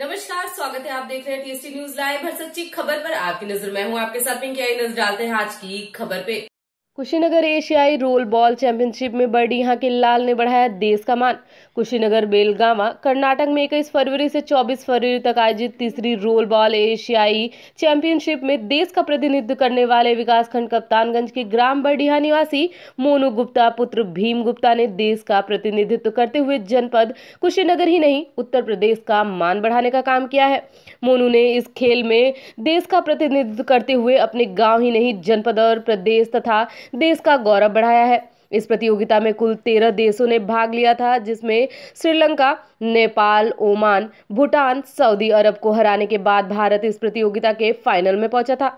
नमस्कार, स्वागत है आप देख रहे हैं टीएसटी न्यूज़ लाइव हर सच्ची खबर पर आपकी नज़र। मैं हूँ आपके साथ पिंकी आई। नज़र डालते हैं आज की खबर पे। कुशीनगर एशियाई रोल बॉल चैंपियनशिप में बर्डीहा के लाल ने बढ़ाया देश का मान। कुशीनगर बेलगावा कर्नाटक में इक्कीस फरवरी से 24 फरवरी तक आयोजित तीसरी रोल बॉल एशियाई चैंपियनशिप में देश का प्रतिनिधित्व करने वाले विकासखंड कप्तानगंज के ग्राम बर्डीहा निवासी मोनू गुप्ता, पुत्र भीम गुप्ता ने देश का प्रतिनिधित्व करते हुए जनपद, कुशीनगर ही नहीं, उत्तर प्रदेश का मान बढ़ाने का काम किया है। मोनू ने इस खेल में देश का प्रतिनिधित्व करते हुए अपने गाँव ही नहीं, जनपद और प्रदेश तथा देश का गौरव बढ़ाया है। इस प्रतियोगिता में कुल तेरह देशों ने भाग लिया था, जिसमें Sri Lanka, Nepal, Oman, Bhutan, Saudi Arab को हराने के बाद भारत इस प्रतियोगिता के फाइनल में पहुँचा था।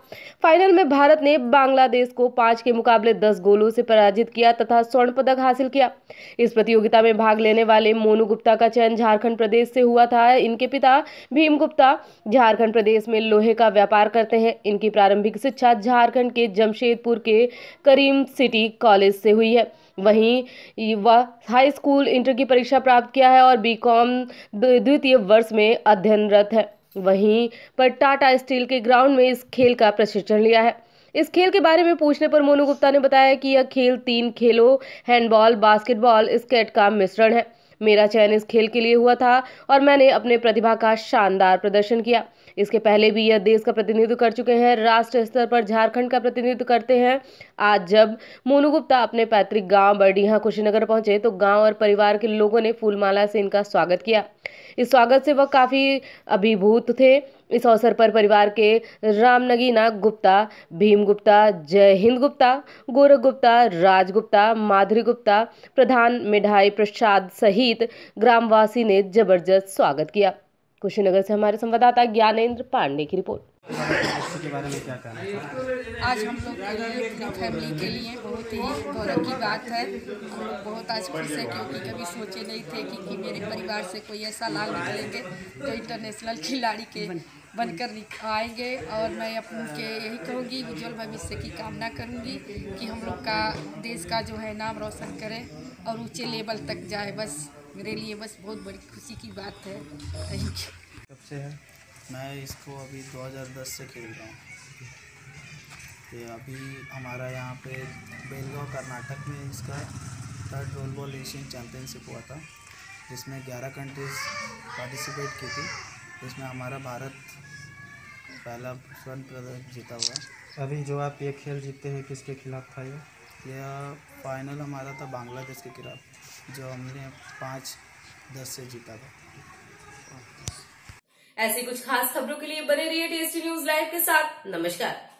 फाइनल में भारत ने बांग्लादेश को पाँच के मुकाबले दस गोलों से पराजित किया तथा स्वर्ण पदक हासिल किया। इस प्रतियोगिता में भाग लेने वाले मोनू गुप्ता का चयन झारखंड प्रदेश से हुआ था। इनके पिता भीम गुप्ता झारखंड प्रदेश में लोहे का व्यापार करते हैं। इनकी प्रारंभिक शिक्षा झारखंड के जमशेदपुर के करीम सिटी कॉलेज से हुई है। वहीं वह हाई स्कूल इंटर की परीक्षा प्राप्त किया है और बीकॉम द्वितीय वर्ष में अध्ययनरत है। वहीं पर टाटा स्टील के ग्राउंड में इस खेल का प्रशिक्षण लिया है। इस खेल के बारे में पूछने पर मोनू गुप्ता ने बताया कि यह खेल तीन खेलों हैंडबॉल बास्केटबॉल स्केट का मिश्रण है। मेरा चयन इस खेल के लिए हुआ था और मैंने अपने प्रतिभा का शानदार प्रदर्शन किया। इसके पहले भी यह देश का प्रतिनिधित्व कर चुके हैं राष्ट्र स्तर पर झारखंड का प्रतिनिधित्व करते हैं। आज जब मोनू गुप्ता अपने पैतृक गाँव बरडीहा कुशीनगर पहुँचे तो गाँव और परिवार के लोगों ने फूलमाला से इनका स्वागत किया। इस स्वागत से वह काफ़ी अभिभूत थे। इस अवसर पर परिवार के रामनगीना गुप्ता भीम गुप्ता जय हिंद गुप्ता गोरख गुप्ता राज गुप्ता माधुरी गुप्ता प्रधान मिठाई प्रसाद सहित ग्रामवासी ने ज़बरदस्त स्वागत किया। कुशीनगर से हमारे संवाददाता ज्ञानेन्द्र पांडे की रिपोर्ट। आज हम लोग फैमिली के लिए बहुत ही गौरव की बात है। हम लोग बहुत आज खुश हैं क्योंकि कभी सोचे नहीं थे कि, कि मेरे परिवार से कोई ऐसा लाल निकलेंगे जो इंटरनेशनल खिलाड़ी के बनकर आएँगे और मैं अपन के यही कहूँगी उज्जवल भविष्य की कामना करूँगी कि हम लोग का देश का जो है नाम रोशन करें और ऊँचे लेवल तक जाए। बस मेरे लिए बस बहुत बड़ी खुशी की बात है। थैंक यू कब से है? मैं इसको अभी 2010 से खेल रहा हूँ। ये अभी हमारा यहाँ पे बेलगांव कर्नाटक में इसका third roll ball Asian championship हुआ था जिसमें 11 कंट्रीज़ पार्टिसिपेट की थी। जिसमें हमारा भारत पहला स्वर्ण पदक जीता हुआ। अभी जो आप ये खेल जीते हैं किसके खिलाफ था ये? यह फाइनल हमारा था बांग्लादेश के खिलाफ जो हमने पाँच दस से जीता था। ऐसी कुछ खास खबरों के लिए बने रहिए टेस्टी न्यूज़ लाइव के साथ। नमस्कार।